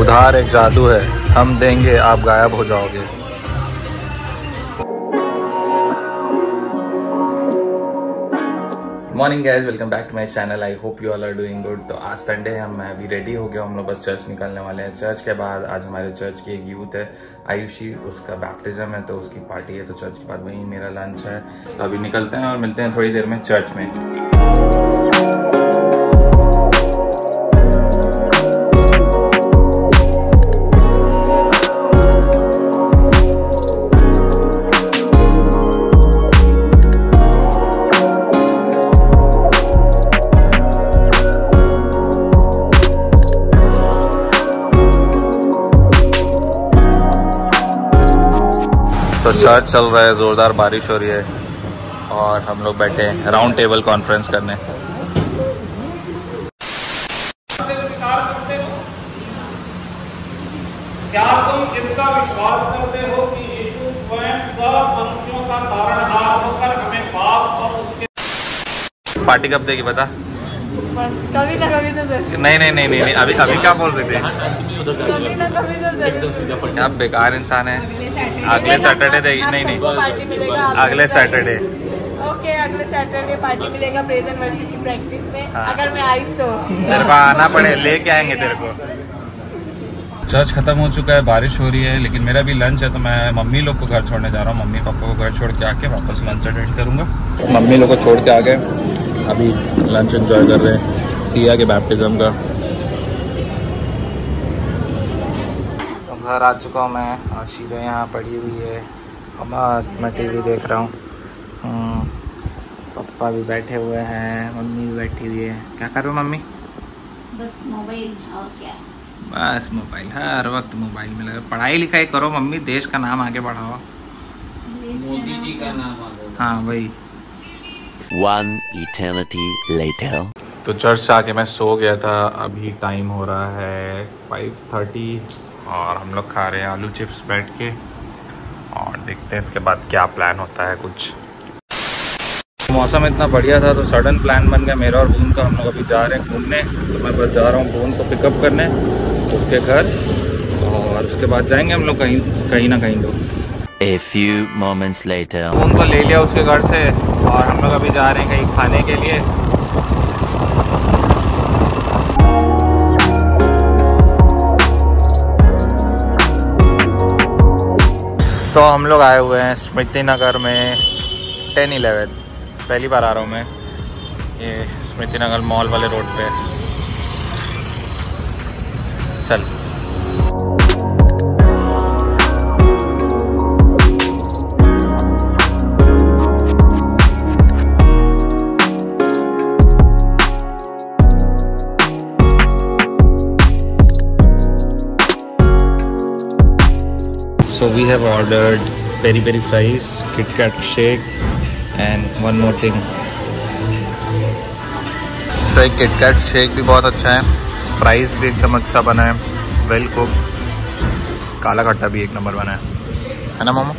उधार एक जादू है। हम देंगे, आप गायब हो जाओगे। Morning guys welcome back to my channel I hope you all are doing good तो आज संडे है, मैं अभी रेडी हो गया हम लोग बस चर्च निकलने वाले हैं। चर्च के बाद आज हमारे चर्च की एक यूथ है, आयुषी। उसका बैप्टिज्म है तो उसकी पार्टी है तो चर्च के बाद वहीं मेरा लंच है। तो अभी निकलते हैं और मिलते हैं थोड़ी देर में चर्च में। तो चर्च चल रहा है जोरदार बारिश हो रही है और हम लोग बैठे हैं राउंड टेबल कॉन्फ्रेंस करने। क्या तुम इसका विश्वास करते हो कि यीशु स्वयं सब मनुष्यों का तारणहार होकर हमें पाप और उसके पार्टी कब देगी बता कभी ना कभी तो दे नहीं नहीं नहीं नहीं नहीं, अभी अभी क्या बोल रहे थे? कभी ना कभी दे क्या बेकार इंसान है। अगले सैटरडे देगी नहीं नहीं। अगले सैटरडे ओके अगले सैटरडे पार्टी मिलेगा प्रेजेंट वर्षिप की प्रैक्टिस में। हाँ। अगर मैं आई तो। तेरे को आना पड़े लेके आएँगे तेरे को। चर्च खत्म हो चुका है बारिश हो रही है लेकिन मेरा भी लंच है तो मैं मम्मी लोग को घर छोड़ने जा रहा हूँ। मम्मी पापा को घर छोड़ के आके वापस लंच अटेंड करूँगा। मम्मी लोग को छोड़ के आ गए। अभी लंच एंजॉय कर रहे हैं किया के बैप्टिज्म का? तो घर आ चुका हूँ मैं और शीरो यहाँ पड़ी हुई है। और मस्त मैं टीवी देख रहा हूँ। हम्म, पापा भी बैठे हुए हैं मम्मी भी बैठी हुई है। क्या कर रहे हो मम्मी? बस मोबाइल और क्या? बस मोबाइल हर वक्त मोबाइल में लगे। पढ़ाई लिखाई करो मम्मी देश का नाम आगे बढ़ाओ। मोदी जी का नाम हाँ वही। One eternity later. तो चर्च से आके मैं सो गया था, अभी टाइम हो रहा है फाइव थर्टी और हम लोग खा रहे हैं आलू चिप्स बैठ के और देखते हैं इसके बाद क्या प्लान होता है कुछ। मौसम इतना बढ़िया था तो सडन प्लान बन गया। मेरा और बून का हम लोग अभी जा रहे हैं घूमने। तो मैं बस जा रहा हूँ बून को पिकअप करने, उसके घर और उसके बाद जाएँगे हम लोग कहीं कहीं ना कहीं तो A few moments later. Phone को ले लिया उसके घर से और हम लोग अभी जा रहे हैं कहीं खाने के लिए। तो हम लोग आए हुए हैं स्मृति नगर में टेन इलेवन। पहली बार आ रहा हूँ मैं ये स्मृति नगर मॉल वाले रोड पे। चल। So we have ordered peri peri fries, Kit Kat shake, and one more thing. तो एक किट कैट शेक भी बहुत अच्छा है। फ्राइज भी एकदम अच्छा बना है। वेल कुक काला खट्टा भी एक नंबर बना है। है ना मामा?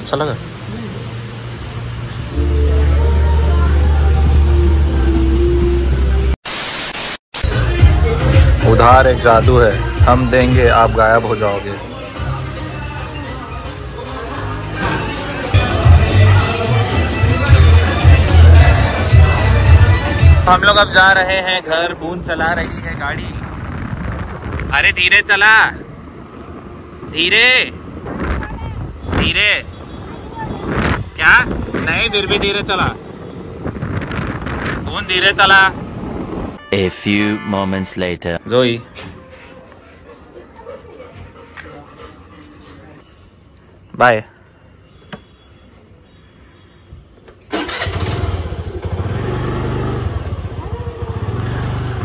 अच्छा लगा? उधार एक जादू है। हम देंगे आप गायब हो जाओगे। हम लोग अब जा रहे हैं घर बूंद चला रही है गाड़ी। अरे धीरे चला। धीरे। धीरे। क्या? नहीं फिर भी धीरे चला। बूंद धीरे चला? A few moments later. Joey. Bye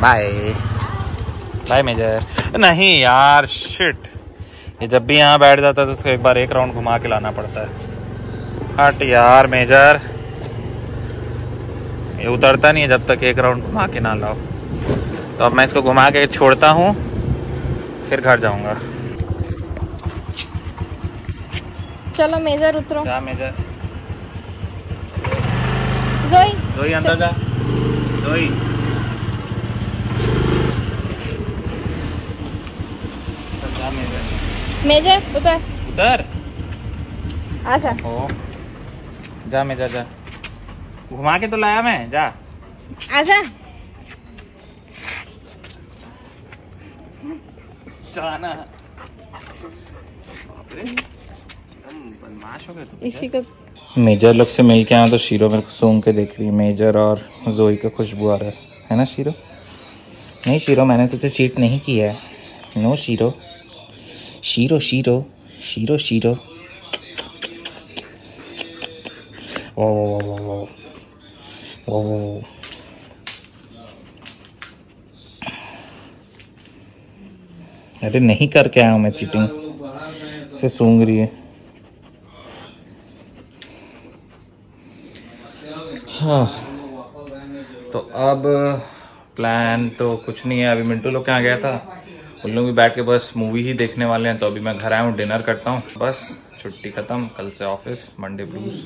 bye bye major नहीं यार शिट ये जब भी यहाँ बैठ जाता है तो उसको एक बार एक राउंड घुमा के लाना पड़ता है। हट यार मेजर ये उतरता नहीं है जब तक एक राउंड घुमा के ना लाओ। तो अब मैं इसको घुमा के छोड़ता हूँ फिर घर जाऊँगा। चलो मेजर उतरो। क्या मेजर जोई। जोई अंदर जा। जोई। मेजर उतर। उधर। आजा। ओ जा मैं जा घुमा के तो लाया मैं जा। आजा। जाना। हो इसी को मेजर लोग से मिल के आया तो शीरो मेरे को सूंघ के देख रही है। मेजर और जोई का खुशबू आ रहा है। है ना शीरो? नहीं शीरो मैंने तुझे चीट नहीं किया है। No zero. Zero zero zero zero अरे नहीं करके आया हूँ मैं चीटिंग से सूंघ रही है। हाँ। तो अब प्लान तो कुछ नहीं है। अभी मिंटू लोग के यहाँ गया था। उन लोग भी बैठ के बस मूवी ही देखने वाले हैं तो अभी मैं घर आया हूँ डिनर करता हूँ। बस, छुट्टी खत्म, कल से ऑफ़िस मंडे ब्लूज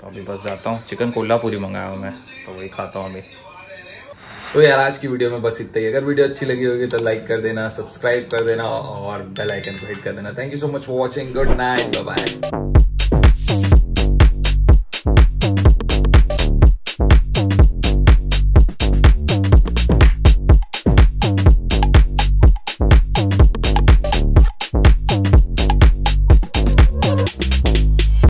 तो अभी बस जाता हूँ। चिकन कोल्हापुरी मंगाया हूँ मैं तो वही खाता हूँ अभी। तो यार, आज की वीडियो में बस इतना ही। अगर वीडियो अच्छी लगी होगी तो लाइक कर देना सब्सक्राइब कर देना, और बेल आइकन को हिट कर देना। Thank you so much for watching good night bye